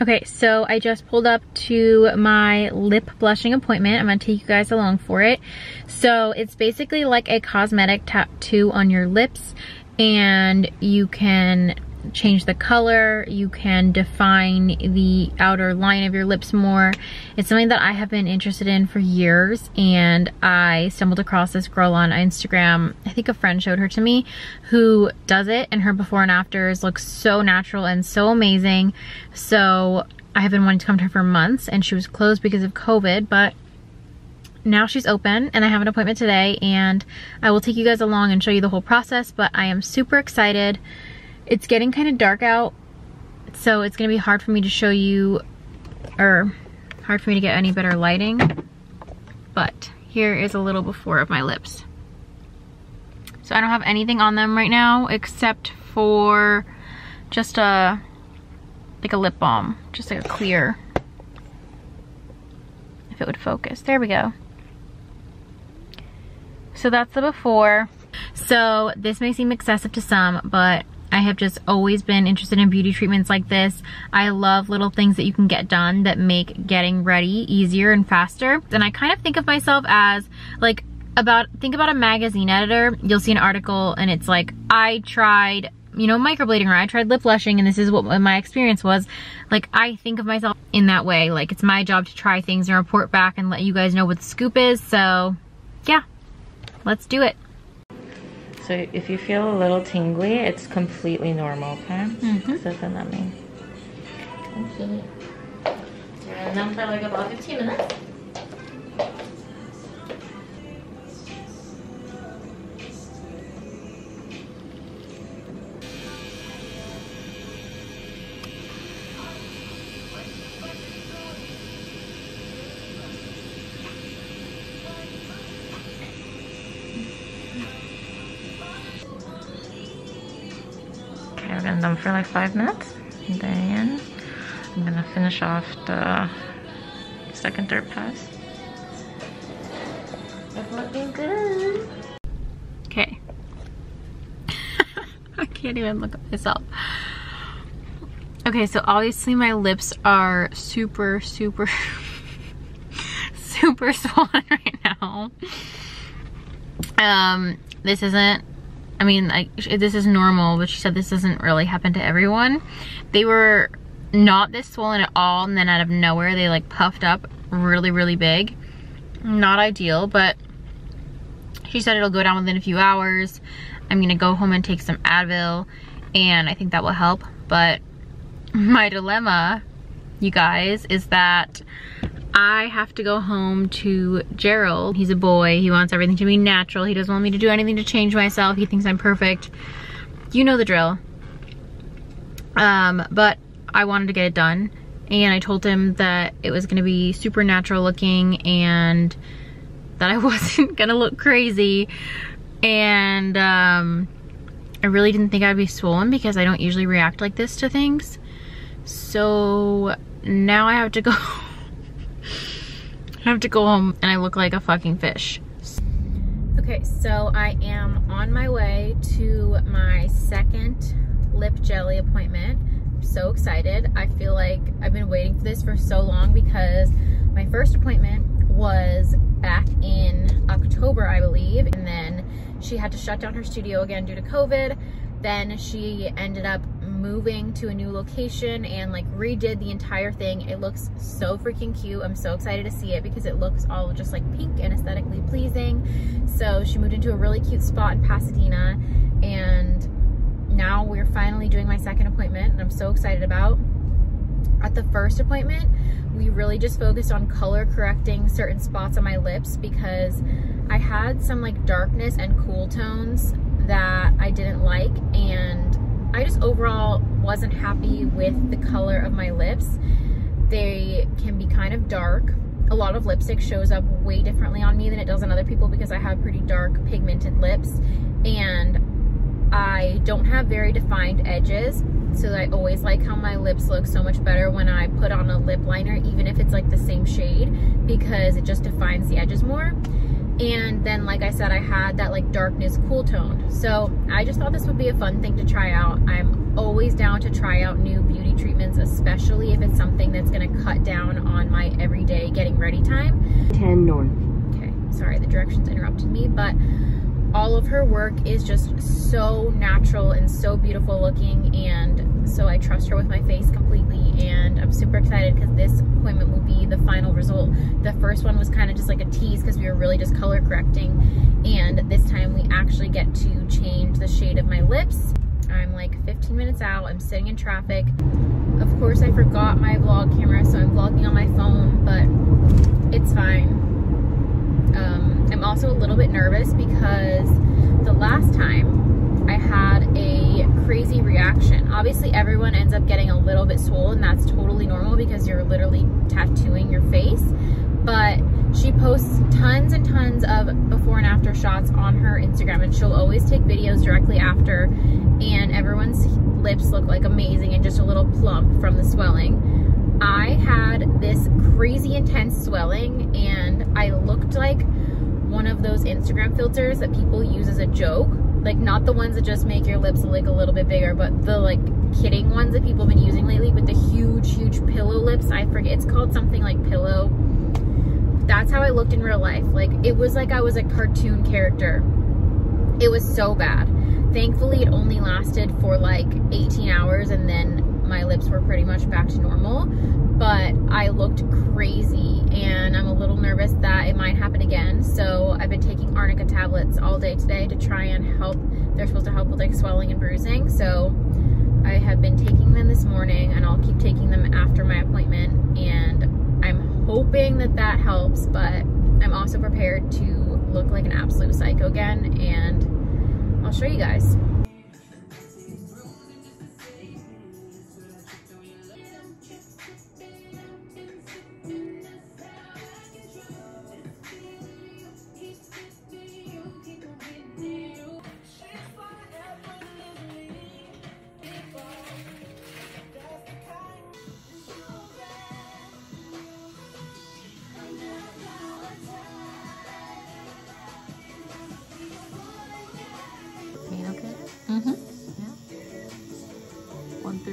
Okay, so I just pulled up to my lip blushing appointment. I'm gonna take you guys along for it. So it's basically like a cosmetic tattoo on your lips and you can change the color, you can define the outer line of your lips more. It's something that I have been interested in for years and I stumbled across this girl on Instagram, I think a friend showed her to me, who does it and her before and afters look so natural and so amazing. So I have been wanting to come to her for months and she was closed because of COVID, but now she's open and I have an appointment today and I will take you guys along and show you the whole process, but I am super excited. It's getting kind of dark out, so it's gonna be hard for me to show you, or hard for me to get any better lighting, but here is a little before of my lips. So I don't have anything on them right now except for just a, like a lip balm, just like a clear, if it would focus. There we go. So that's the before. So this may seem excessive to some, but I have just always been interested in beauty treatments like this. I love little things that you can get done that make getting ready easier and faster. And I kind of think of myself as like about, think about a magazine editor. You'll see an article and it's like, I tried you know, microblading or I tried lip blushing and this is what my experience was. Like, I think of myself in that way. Like, it's my job to try things and report back and let you guys know what the scoop is. So, yeah, let's do it. So if you feel a little tingly, it's completely normal, okay? Mm -hmm. So then let me. Okay. And then for like about 15 minutes. Five minutes. And then I'm gonna finish off the second, third pass. It's looking good. Okay. I can't even look at myself. Okay, so obviously my lips are super, super, super swollen right now. Um, this isn't I mean, like, this is normal, but she said this doesn't really happen to everyone. They were not this swollen at all, and then out of nowhere, they like puffed up really, really big. Not ideal, but she said it'll go down within a few hours. I'm gonna go home and take some Advil, and I think that will help. But my dilemma, you guys, is that I have to go home to Gerald. He's a boy. He wants everything to be natural. He doesn't want me to do anything to change myself. He thinks I'm perfect. You know the drill. Um, but I wanted to get it done. And I told him that it was going to be super natural looking and that I wasn't going to look crazy. And um, I really didn't think I'd be swollen because I don't usually react like this to things. So now I have to go I have to go home and I look like a fucking fish. Okay, so I am on my way to my second lip jelly appointment. I'm so excited. I feel like I've been waiting for this for so long because my first appointment was back in October, I believe, and then she had to shut down her studio again due to COVID. Then she ended up moving to a new location and like redid the entire thing. It looks so freaking cute. I'm so excited to see it because it looks all just like pink and aesthetically pleasing. So she moved into a really cute spot in Pasadena and now we're finally doing my second appointment and I'm so excited about. At the first appointment, we really just focused on color correcting certain spots on my lips because I had some like darkness and cool tones that I didn't like and I just overall wasn't happy with the color of my lips. They can be kind of dark. A lot of lipstick shows up way differently on me than it does on other people because I have pretty dark pigmented lips and I don't have very defined edges so I always like how my lips look so much better when I put on a lip liner even if it's like the same shade because it just defines the edges more and then like I said I had that like darkness cool tone so I just thought this would be a fun thing to try out I'm always down to try out new beauty treatments, especially if it's something that's gonna cut down on my everyday getting ready time. 10 north. Okay, sorry, the directions interrupted me, but all of her work is just so natural and so beautiful looking and so I trust her with my face completely and I'm super excited because this appointment will be the final result. The first one was kind of just like a tease because we were really just color correcting and this time we actually get to change the shade of my lips. I'm like 15 minutes out, I'm sitting in traffic. Of course I forgot my vlog camera so I'm vlogging on my phone but it's fine um, I'm also a little bit nervous because the last time I had a crazy reaction. Obviously everyone ends up getting a little bit swollen. That's totally normal because you're literally tattooing your face. But she posts tons and tons of before and after shots on her Instagram and she'll always take videos directly after and everyone's lips look like amazing and just a little plump from the swelling. I had this crazy intense swelling and I looked like one of those Instagram filters that people use as a joke. Like not the ones that just make your lips like a little bit bigger, but the like kidding ones that people have been using lately with the huge, huge pillow lips. I forget, it's called something like pillow. That's how I looked in real life. Like it was like I was a cartoon character. It was so bad. Thankfully, it only lasted for like 18 hours and then my lips were pretty much back to normal, but I looked crazy and I'm a little nervous that it might happen again. So I've been taking arnica tablets all day today to try and help. They're supposed to help with like swelling and bruising. So I have been taking them this morning and I'll keep taking them after my appointment. And I'm hoping that that helps, but I'm also prepared to look like an absolute psycho again. And I'll show you guys.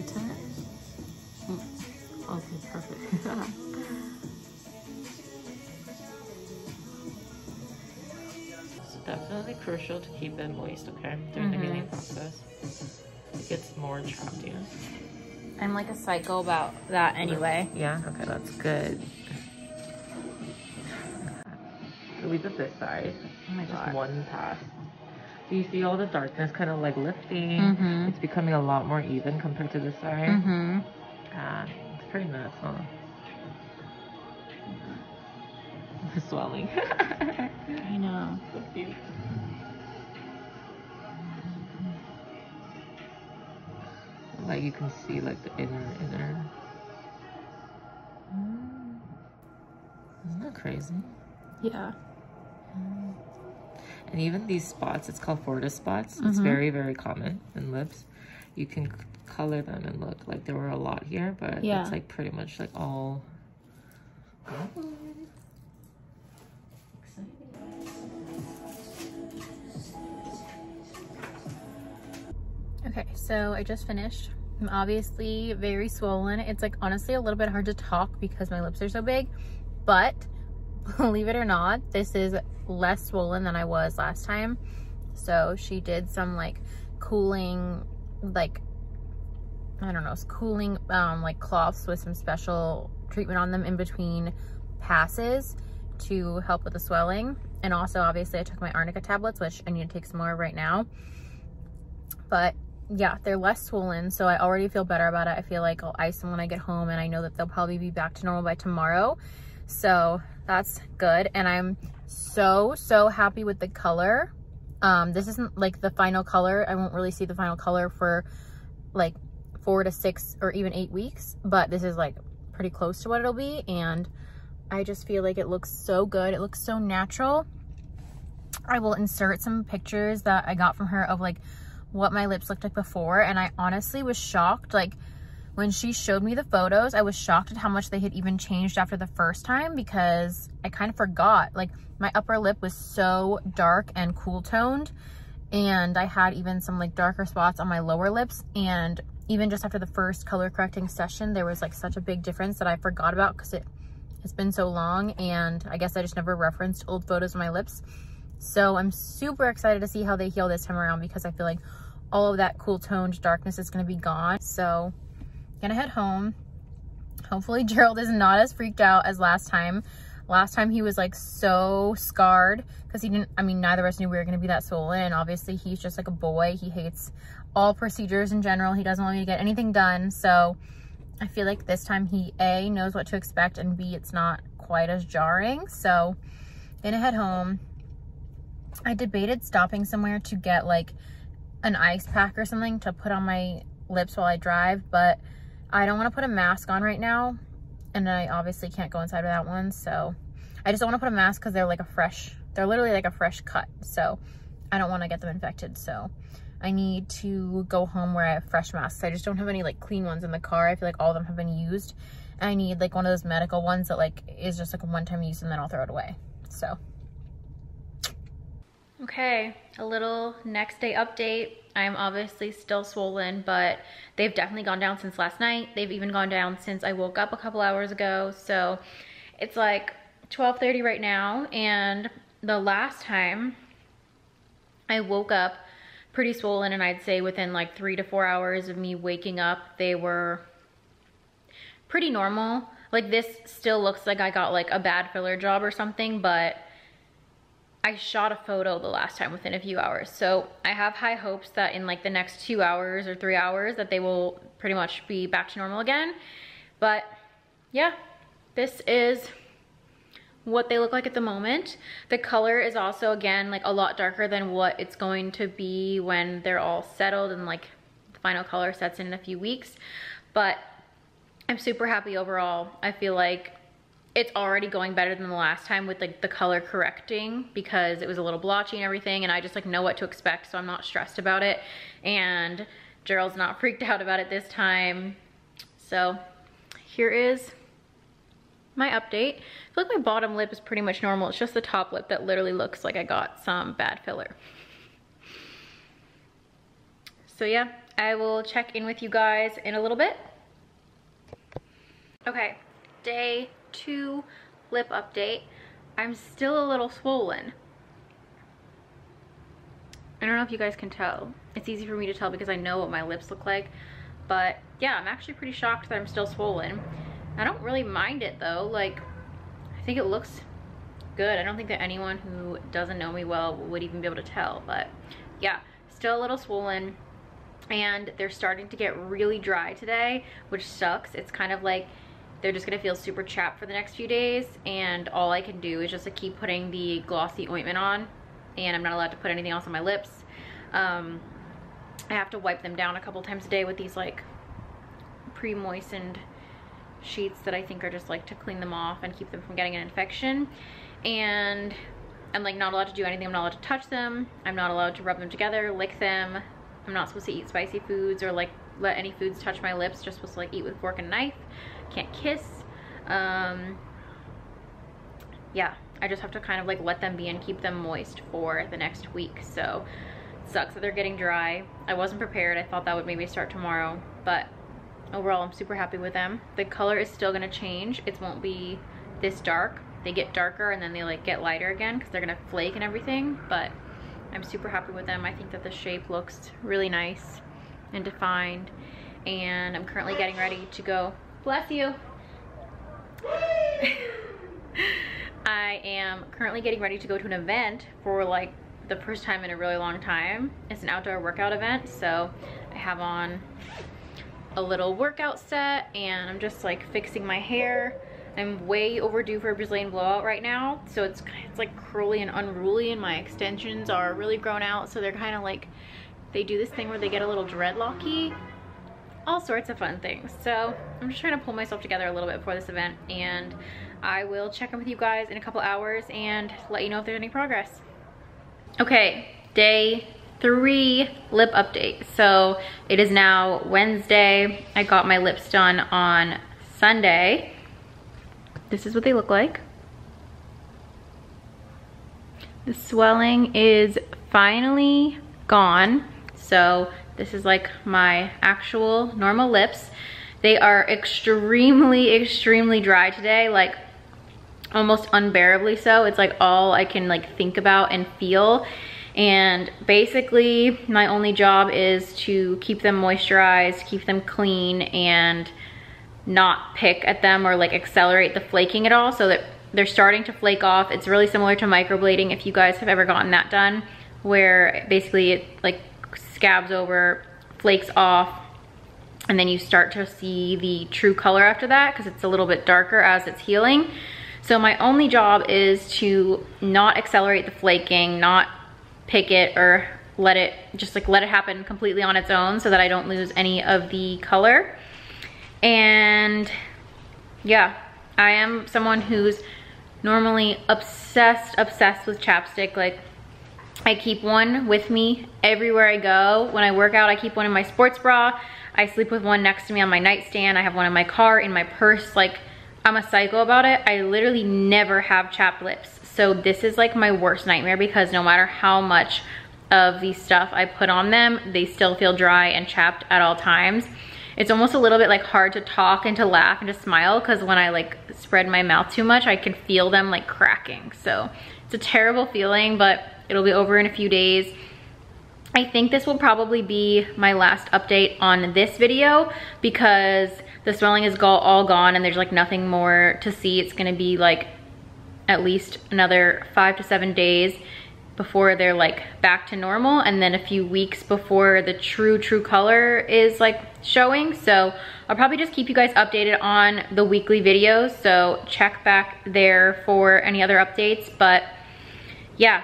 One through? Okay, perfect. it's definitely crucial to keep it moist, okay? During the Mhm. healing process. It gets more trapped, you know? I'm like a psycho about that anyway. Yeah, okay, that's good. Leave it this side. Oh my god. Just one pass. Do you see all the darkness kind of like lifting? Mhm. It's becoming a lot more even compared to this side. Mm-hmm. Ah, it's pretty nuts, huh? The swelling. I know. so cute. Like you can see like the inner inner. Isn't that crazy? Yeah. And even these spots, it's called Fordyce spots. It's Mhm. very, very common in lips. You can color them and look like there were a lot here, but Yeah. it's like pretty much like all. Okay, so I just finished. I'm obviously very swollen. It's like honestly a little bit hard to talk because my lips are so big, but believe it or not, this is less swollen than I was last time. So she did some like cooling, like, I don't know, cooling um, like cloths with some special treatment on them in between passes to help with the swelling. And also obviously I took my arnica tablets, which I need to take some more right now. But yeah, they're less swollen, so I already feel better about it. I feel like I'll ice them when I get home, and I know that they'll probably be back to normal by tomorrow. So that's good, and I'm so, so happy with the color. Um, this isn't like the final color. I won't really see the final color for like four to six or even eight weeks, but this is like pretty close to what it'll be, and I just feel like it looks so good. It looks so natural. I will insert some pictures that I got from her of like what my lips looked like before and I honestly was shocked like when she showed me the photos I was shocked at how much they had even changed after the first time because I kind of forgot like my upper lip was so dark and cool toned and I had even some like darker spots on my lower lips and even just after the first color correcting session, there was like such a big difference that I forgot about because it it's been so long and I guess I just never referenced old photos of my lips. So I'm super excited to see how they heal this time around because I feel like all of that cool toned darkness is going to be gone. So gonna head home. Hopefully Gerald is not as freaked out as last time. Last time he was like so scarred because he didn't, I mean, neither of us knew we were to be that swollen. Obviously he's just like a boy. He hates all procedures in general. He doesn't want me to get anything done. So I feel like this time he A, knows what to expect and B, it's not quite as jarring. So gonna head home. I debated stopping somewhere to get like an ice pack or something to put on my lips while I drive, but I don't want to put a mask on right now. And I obviously can't go inside without one. So I just don't want to put a mask because they're like a fresh, they're literally like a fresh cut. So I don't want to get them infected. So I need to go home where I have fresh masks. I just don't have any like clean ones in the car. I feel like all of them have been used. I need like one of those medical ones that like is just like a one-time use and then I'll throw it away. So. Okay, a little next day update. I'm obviously still swollen, but they've definitely gone down since last night. They've even gone down since I woke up a couple hours ago. So it's like 12.30 right now. And the last time I woke up, pretty swollen and I'd say within like three to four hours of me waking up, they were pretty normal. Like this still looks like I got like a bad filler job or something, but I shot a photo the last time within a few hours. So I have high hopes that in like the next two hours or three hours that they will pretty much be back to normal again. But yeah, this is what they look like at the moment. The color is also, again, like a lot darker than what it's going to be when they're all settled and like the final color sets in, in a few weeks. But I'm super happy overall. I feel like it's already going better than the last time with like the color correcting because it was a little blotchy and everything and I just like know what to expect so I'm not stressed about it and Gerald's not freaked out about it this time so here is my update. I feel like my bottom lip is pretty much normal. It's just the top lip that literally looks like I got some bad filler. So yeah, I will check in with you guys in a little bit. Okay, day two lip update. I'm still a little swollen. I don't know if you guys can tell. It's easy for me to tell because I know what my lips look like. But yeah, I'm actually pretty shocked that I'm still swollen. I don't really mind it though. Like, I think it looks good. I don't think that anyone who doesn't know me well would even be able to tell. But yeah, still a little swollen. And they're starting to get really dry today, which sucks. It's kind of like they're just gonna feel super chapped for the next few days. And all I can do is just to keep putting the glossy ointment on. And I'm not allowed to put anything else on my lips. Um, I have to wipe them down a couple times a day with these like pre-moistened sheets that I think are just like to clean them off and keep them from getting an infection. And I'm like not allowed to do anything. I'm not allowed to touch them. I'm not allowed to rub them together, lick them. I'm not supposed to eat spicy foods or like let any foods touch my lips. Just supposed to like eat with fork and knife. Can't kiss. Um, yeah, I just have to kind of like let them be and keep them moist for the next week. So sucks that they're getting dry. I wasn't prepared. I thought that would maybe start tomorrow, but overall I'm super happy with them. The color is still gonna change. It won't be this dark. They get darker and then they like get lighter again because they're gonna flake and everything, but I'm super happy with them. I think that the shape looks really nice and defined and I'm currently getting ready to go. Bless you. I am currently getting ready to go to an event for like the first time in a really long time. It's an outdoor workout event, so I have on a little workout set and I'm just like fixing my hair. I'm way overdue for a Brazilian blowout right now. So it's, it's like curly and unruly and my extensions are really grown out. So they're kind of like, they do this thing where they get a little dreadlocky. All sorts of fun things. So I'm just trying to pull myself together a little bit for this event and I will check in with you guys in a couple hours and let you know if there's any progress. Okay, day three lip update. So it is now Wednesday. I got my lips done on Sunday. This is what they look like. The swelling is finally gone. So this is like my actual normal lips. They are extremely, extremely dry today, like almost unbearably so. It's like all I can like think about and feel. And basically my only job is to keep them moisturized, keep them clean and not pick at them or like accelerate the flaking at all so that they're starting to flake off. It's really similar to microblading if you guys have ever gotten that done where basically it like scabs over, flakes off, and then you start to see the true color after that because it's a little bit darker as it's healing. So my only job is to not accelerate the flaking, not pick it or let it, just like let it happen completely on its own so that I don't lose any of the color. And yeah, I am someone who's normally obsessed, obsessed with chapstick. Like I keep one with me everywhere I go. When I work out, I keep one in my sports bra. I sleep with one next to me on my nightstand. I have one in my car, in my purse. Like I'm a psycho about it. I literally never have chapped lips. So this is like my worst nightmare because no matter how much of the stuff I put on them, they still feel dry and chapped at all times. It's almost a little bit like hard to talk and to laugh and to smile because when I like spread my mouth too much, I can feel them like cracking. So it's a terrible feeling, but it'll be over in a few days. I think this will probably be my last update on this video because the swelling is all gone and there's like nothing more to see. It's gonna be like at least another five to seven days before they're like back to normal and then a few weeks before the true true color is like showing so I'll probably just keep you guys updated on the weekly videos so check back there for any other updates but yeah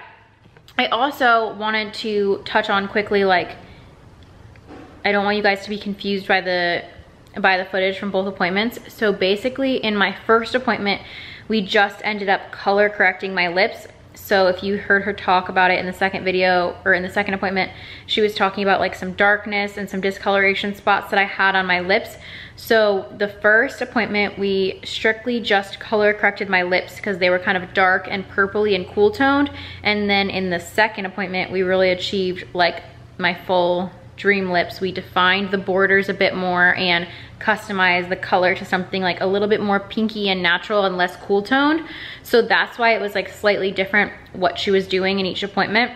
I also wanted to touch on quickly like I don't want you guys to be confused by the by the footage from both appointments. So basically in my first appointment we just ended up color correcting my lips so if you heard her talk about it in the second video or in the second appointment, she was talking about like some darkness and some discoloration spots that I had on my lips. So the first appointment, we strictly just color corrected my lips because they were kind of dark and purpley and cool toned. And then in the second appointment, we really achieved like my full dream lips. We defined the borders a bit more and customized the color to something like a little bit more pinky and natural and less cool toned. So that's why it was like slightly different what she was doing in each appointment.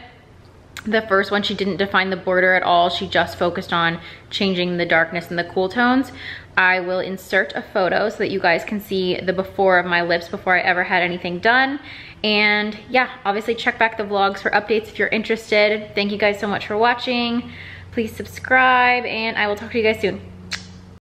The first one, she didn't define the border at all. She just focused on changing the darkness and the cool tones. I will insert a photo so that you guys can see the before of my lips before I ever had anything done. And yeah, obviously check back the vlogs for updates if you're interested. Thank you guys so much for watching. Please subscribe and I will talk to you guys soon.